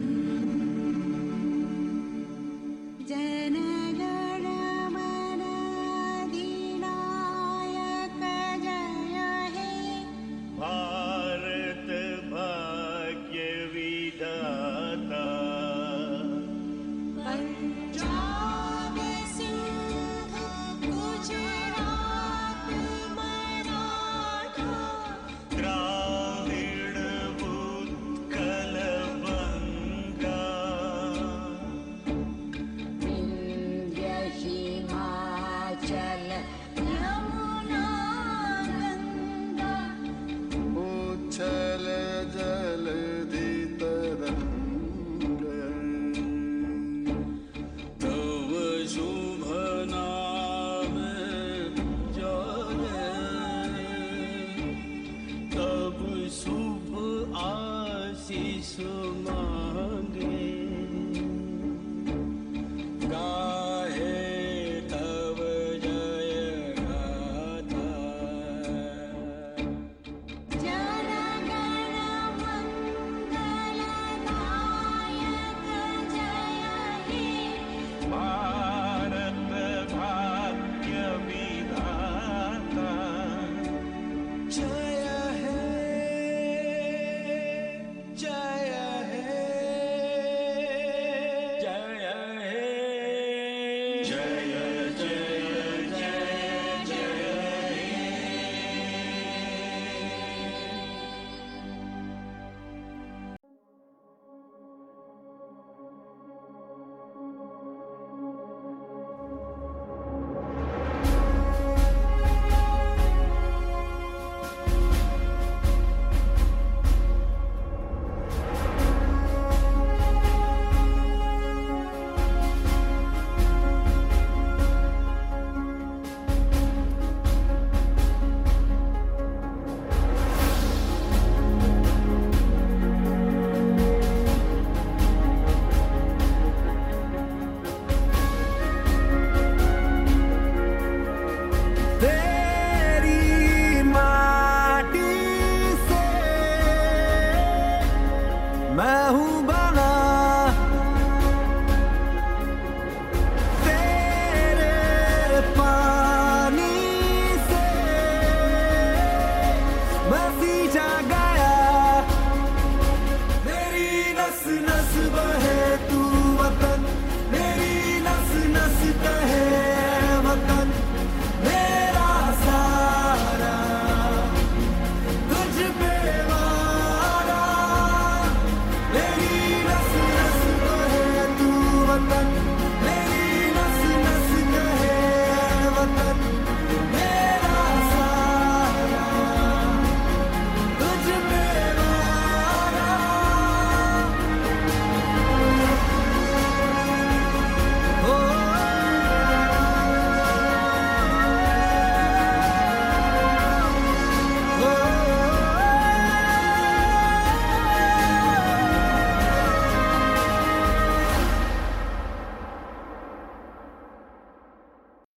you